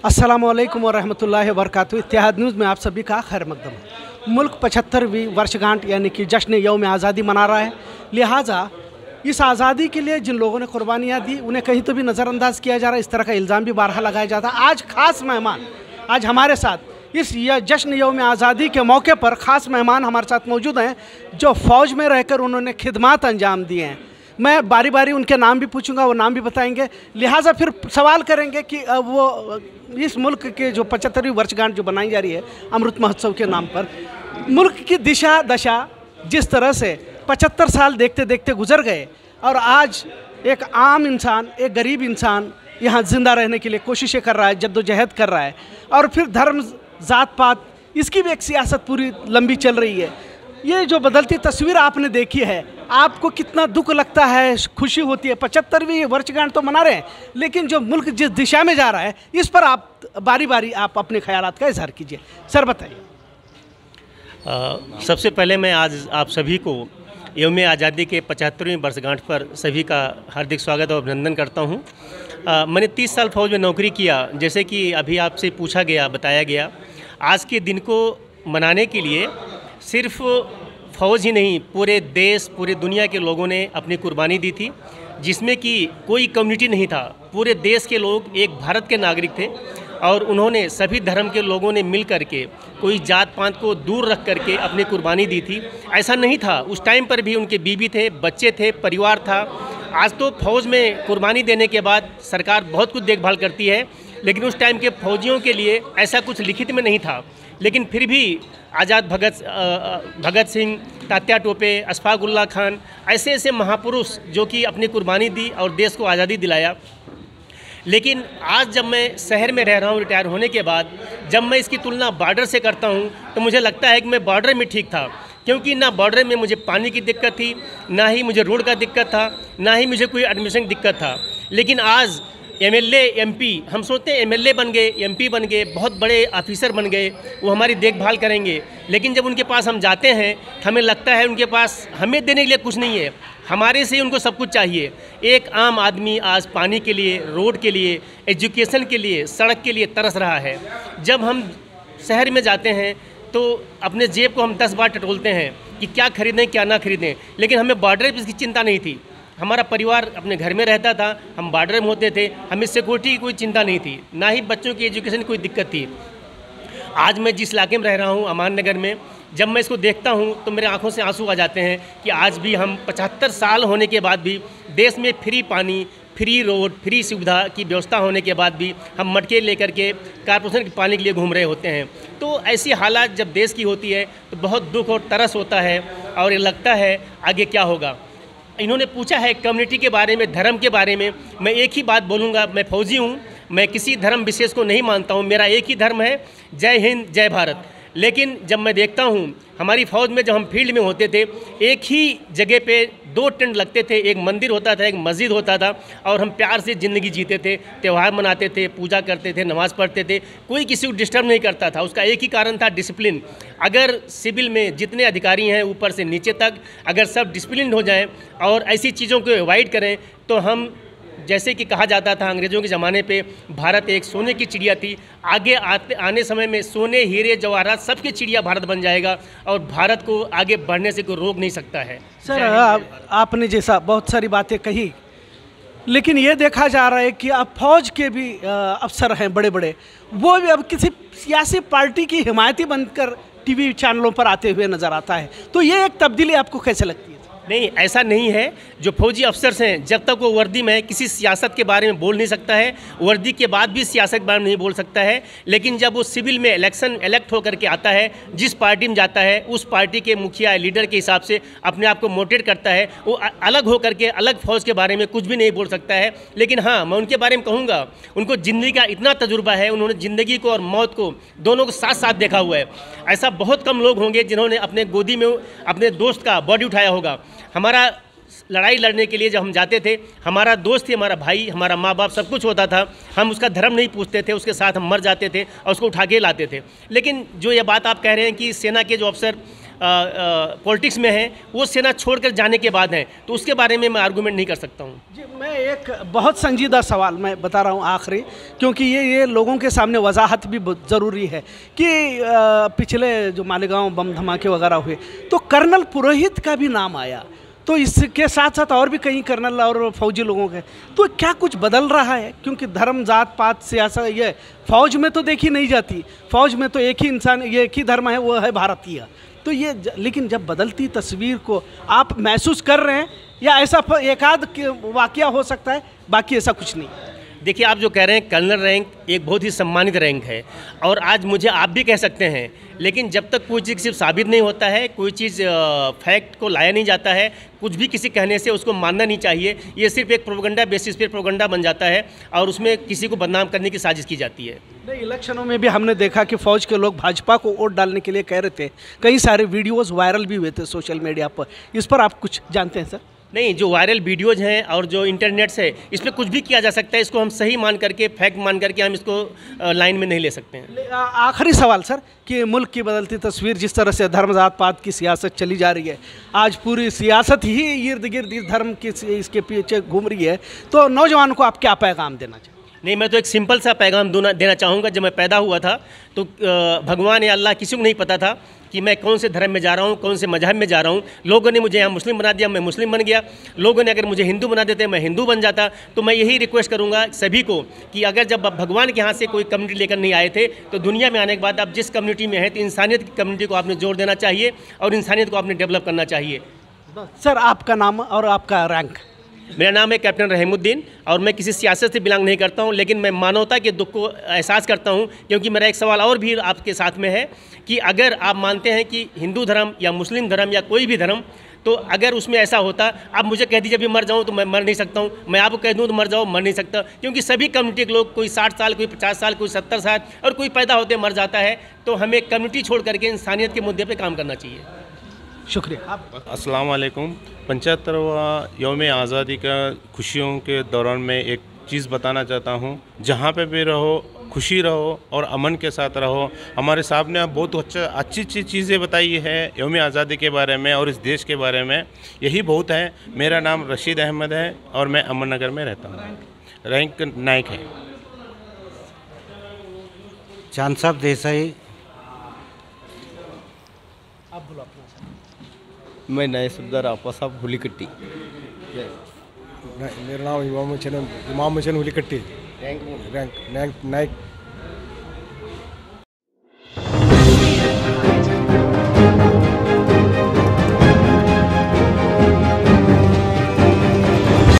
अस्सलाम वालेकुम वरहमतुल्लाहि वबरकातुहू इत्तेहाद न्यूज़ में आप सभी का खैर मकदम मुल्क पचहत्तरवीं वर्षगांठ, यानी कि जश्न यौम आज़ादी मना रहा है। लिहाजा, इस आज़ादी के लिए जिन लोगों ने कुर्बानियाँ दी, उन्हें कहीं तो भी नज़रअंदाज किया जा रहा है। इस तरह का इल्ज़ाम भी बारहा लगाया जाता है। आज ख़ास मेहमान, आज हमारे साथ इस जश्न यौम आज़ादी के मौके पर ख़ास मेहमान हमारे साथ मौजूद हैं, जो फ़ौज में रहकर उन्होंने खिदमात अंजाम दिए हैं। मैं बारी बारी उनके नाम भी पूछूँगा, वो नाम भी बताएँगे। लिहाजा फिर सवाल करेंगे कि वो इस मुल्क के जो पचहत्तरवीं वर्षगांठ जो बनाई जा रही है, अमृत महोत्सव के नाम पर, मुल्क की दिशा, दशा जिस तरह से पचहत्तर साल देखते देखते गुजर गए, और आज एक आम इंसान, एक गरीब इंसान यहाँ ज़िंदा रहने के लिए कोशिशें कर रहा है, जद्दोजहद कर रहा है, और फिर धर्म ज़ात पात इसकी भी एक सियासत पूरी लंबी चल रही है। ये जो बदलती तस्वीर आपने देखी है आपको कितना दुख लगता है, खुशी होती है। पचहत्तरवीं वर्षगांठ तो मना रहे हैं, लेकिन जो मुल्क जिस दिशा में जा रहा है, इस पर आप बारी बारी आप अपने ख्याल का इजहार कीजिए। सर, बताइए। सबसे पहले मैं आज आप सभी को यौम आज़ादी के पचहत्तरवीं वर्षगांठ पर सभी का हार्दिक स्वागत और अभिनंदन करता हूँ। मैंने 30 साल फौज में नौकरी किया, जैसे कि अभी आपसे पूछा गया, बताया गया। आज के दिन को मनाने के लिए सिर्फ़ फौज ही नहीं, पूरे देश, पूरे दुनिया के लोगों ने अपनी कुर्बानी दी थी, जिसमें कि कोई कम्युनिटी नहीं था। पूरे देश के लोग एक भारत के नागरिक थे और उन्होंने सभी धर्म के लोगों ने मिल कर के कोई जात पात को दूर रख कर के अपनी कुर्बानी दी थी। ऐसा नहीं था। उस टाइम पर भी उनके बीवी थे, बच्चे थे, परिवार था। आज तो फौज में कुर्बानी देने के बाद सरकार बहुत कुछ देखभाल करती है, लेकिन उस टाइम के फौजियों के लिए ऐसा कुछ लिखित में नहीं था। लेकिन फिर भी आज़ाद भगत भगत सिंह, तात्या टोपे अशफाकुल्ला खान, ऐसे ऐसे महापुरुष जो कि अपनी कुर्बानी दी और देश को आज़ादी दिलाया। लेकिन आज जब मैं शहर में रह रहा हूँ, रिटायर होने के बाद, जब मैं इसकी तुलना बॉर्डर से करता हूँ तो मुझे लगता है कि मैं बॉर्डर में ठीक था। क्योंकि ना बॉर्डर में मुझे पानी की दिक्कत थी, ना ही मुझे रोड का दिक्कत था, ना ही मुझे कोई एडमिशन दिक्कत था। लेकिन आज एम एल हम सोचते हैं एमएलए बन गए एमपी बन गए, बहुत बड़े ऑफिसर बन गए, वो हमारी देखभाल करेंगे। लेकिन जब उनके पास हम जाते हैं तो हमें लगता है उनके पास हमें देने के लिए कुछ नहीं है। हमारे से ही उनको सब कुछ चाहिए। एक आम आदमी आज पानी के लिए, रोड के लिए एजुकेशन के लिए, सड़क के लिए तरस रहा है। जब हम शहर में जाते हैं तो अपने जेब को हम दस बार टटोलते हैं कि क्या खरीदें, क्या ना खरीदें। लेकिन हमें बॉर्डर पर इसकी चिंता नहीं थी। हमारा परिवार अपने घर में रहता था, हम बॉर्डर में होते थे, हमें सिक्योरिटी की कोई चिंता नहीं थी, ना ही बच्चों की एजुकेशन की कोई दिक्कत थी। आज मैं जिस इलाके में रह रहा हूँ अमान नगर में, जब मैं इसको देखता हूँ तो मेरे आँखों से आँसू आ जाते हैं कि आज भी हम पचहत्तर साल होने के बाद भी देश में फ्री पानी फ्री रोड, फ्री सुविधा की व्यवस्था होने के बाद भी हम मटके लेकर के कारपोरेशन के पानी के लिए घूम रहे होते हैं। तो ऐसी हालात जब देश की होती है तो बहुत दुख और तरस होता है और ये लगता है आगे क्या होगा। इन्होंने पूछा है कम्युनिटी के बारे में, धर्म के बारे में। मैं एक ही बात बोलूँगा, मैं फौजी हूँ, मैं किसी धर्म विशेष को नहीं मानता हूँ, मेरा एक ही धर्म है, जय हिंद, जय भारत। लेकिन जब मैं देखता हूँ, हमारी फ़ौज में जब हम फ़ील्ड में होते थे, एक ही जगह पे दो टेंट लगते थे, एक मंदिर होता था, एक मस्जिद होता था, और हम प्यार से ज़िंदगी जीते थे, त्यौहार मनाते थे, पूजा करते थे, नमाज़ पढ़ते थे, कोई किसी को डिस्टर्ब नहीं करता था, उसका एक ही कारण था डिसिप्लिन अगर सिविल में जितने अधिकारी हैं, ऊपर से नीचे तक, अगर सब डिसिप्लिन हो जाएँ, और ऐसी चीज़ों को अवॉइड करें तो हम जैसे कि कहा जाता था अंग्रेज़ों के ज़माने पे भारत एक सोने की चिड़िया थी। आगे आते आने समय में सोने हीरे जवाहरात सबकी चिड़िया भारत बन जाएगा और भारत को आगे बढ़ने से कोई रोक नहीं सकता है। सर आप, आपने जैसा बहुत सारी बातें कही लेकिन ये देखा जा रहा है कि अब फौज के भी अफसर हैं बड़े बड़े वो भी अब किसी सियासी पार्टी की हिमायती बनकर टीवी चैनलों पर आते हुए नज़र आता है। तो ये एक तब्दीली आपको कैसे लगती है? नहीं, ऐसा नहीं है। जो फौजी अफसर हैं, जब तक वो वर्दी में किसी सियासत के बारे में बोल नहीं सकता है। वर्दी के बाद भी सियासत के बारे में नहीं बोल सकता है। लेकिन जब वो सिविल में इलेक्शन इलेक्ट होकर के आता है, जिस पार्टी में जाता है, उस पार्टी के मुखिया लीडर के हिसाब से अपने आप को मोटिवेट करता है। वो अलग होकर के, अलग फौज के बारे में कुछ भी नहीं बोल सकता है। लेकिन हाँ मैं उनके बारे में कहूँगा, उनको ज़िंदगी का इतना तजुर्बा है, उन्होंने ज़िंदगी को और मौत को दोनों को साथ साथ देखा हुआ है। ऐसा बहुत कम लोग होंगे जिन्होंने अपने गोदी में, अपने दोस्त का बॉडी उठाया होगा। हमारा लड़ाई लड़ने के लिए जब हम जाते थे हमारा दोस्त ही हमारा भाई हमारा माँ बाप सब कुछ होता था। हम उसका धर्म नहीं पूछते थे उसके साथ हम मर जाते थे और उसको उठा के लाते थे। लेकिन जो ये बात आप कह रहे हैं कि सेना के जो अफसर पॉलिटिक्स में हैं वो सेना छोड़कर जाने के बाद हैं तो उसके बारे में मैं आर्गूमेंट नहीं कर सकता हूँ। जी मैं एक बहुत संजीदा सवाल मैं बता रहा हूँ आखिरी क्योंकि ये ये लोगों के सामने वजाहत भी ज़रूरी है कि अ, पिछले जो मालेगांव बम धमाके वगैरह हुए तो कर्नल पुरोहित का भी नाम आया। तो इसके साथ साथ और भी कहीं कर्नल और फौजी लोगों के। तो क्या कुछ बदल रहा है? क्योंकि धर्म, जात, पात, सियासत, ये फौज में तो देखी नहीं जाती। फौज में तो एक ही इंसान ये एक ही धर्म है, वो है भारतीय। तो ये लेकिन जब बदलती तस्वीर को आप महसूस कर रहे हैं, या ऐसा एक एकाध वाक्य हो सकता है, बाकी ऐसा कुछ नहीं। देखिए, आप जो कह रहे हैं, कर्नल रैंक एक बहुत ही सम्मानित रैंक है। और आज मुझे आप भी कह सकते हैं, लेकिन जब तक कोई चीज़ सिर्फ़ साबित नहीं होता है, कोई चीज़ फैक्ट को लाया नहीं जाता है, कुछ भी किसी कहने से उसको मानना नहीं चाहिए। ये सिर्फ़ एक प्रोपगंडा बेसिस पे प्रोपगंडा बन जाता है और उसमें किसी को बदनाम करने की साजिश की जाती है। नहीं, इलेक्शनों में भी हमने देखा कि फौज के लोग भाजपा को वोट डालने के लिए कह रहे थे। कई सारे वीडियोज़ वायरल भी हुए थे सोशल मीडिया पर। इस पर आप कुछ जानते हैं, सर? नहीं, जो वायरल वीडियोज़ हैं और जो इंटरनेट से इस पर कुछ भी किया जा सकता है, इसको हम सही मान करके फैक्ट मान करके हम इसको लाइन में नहीं ले सकते हैं। आखिरी सवाल, सर, कि मुल्क की बदलती तस्वीर जिस तरह से धर्म जात पात की सियासत चली जा रही है, आज पूरी सियासत ही इर्द गिर्द इस धर्म की, इसके पीछे घूम रही है तो नौजवान को आप क्या पैगाम देना चाहिए नहीं, मैं तो एक सिंपल सा पैगाम दूना चाहूँगा, जब मैं पैदा हुआ था तो भगवान या अल्लाह किसी को नहीं पता था कि मैं कौन से धर्म में जा रहा हूँ, कौन से मज़हब में जा रहा हूँ। लोगों ने मुझे यहाँ मुस्लिम बना दिया, मैं मुस्लिम बन गया। लोगों ने अगर मुझे हिंदू बना देते, मैं हिंदू बन जाता। तो मैं यही रिक्वेस्ट करूँगा सभी को कि अगर जब भगवान के यहाँ से कोई कम्युनिटी लेकर नहीं आए थे तो दुनिया में आने के बाद आप जिस कम्युनिटी में हैं तो इंसानियत की कम्युनिटी को आपने ज़ोर देना चाहिए और इंसानियत को आपने डेवलप करना चाहिए। सर, आपका नाम और आपका रैंक। मेरा नाम है कैप्टन रहीमुद्दीन और मैं किसी सियासत से बिलोंग नहीं करता हूँ, लेकिन मैं मानवता के दुख को एहसास करता हूँ, क्योंकि मेरा एक सवाल और भी आपके साथ में है कि अगर आप मानते हैं कि हिंदू धर्म या मुस्लिम धर्म या कोई भी धर्म तो अगर उसमें ऐसा होता, आप मुझे कह दीजिए, अभी मर जाऊँ तो मैं मर नहीं सकता हूँ, मैं आपको कह दूँ तो मर जाओ, मर नहीं सकता। क्योंकि सभी कम्युनिटी के लोग कोई साठ साल, कोई पचास साल, कोई सत्तर साल और कोई पैदा होते मर जाता है तो हमें कम्युनिटी छोड़ करके इंसानियत के मुद्दे पर काम करना चाहिए। शुक्रिया। अस्सलाम वालेकुम पचहत्तरवा योम आज़ादी का खुशियों के दौरान मैं एक चीज़ बताना चाहता हूँ। जहाँ पे भी रहो खुशी रहो और अमन के साथ रहो। हमारे साहब ने बहुत अच्छा अच्छी अच्छी चीज़ें बताई है योम आज़ादी के बारे में और इस देश के बारे में। यही बहुत है। मेरा नाम रशीद अहमद है और मैं अमन नगर में रहता हूँ। रैंक नायक है। चाँद साहब देसाई। आप बोलो मैं नए सरदार आपा साहब हुलीकट्टी मेरा नाम Imam Hussain Imam Hussain हुलीकट्टी. Rank rank Naik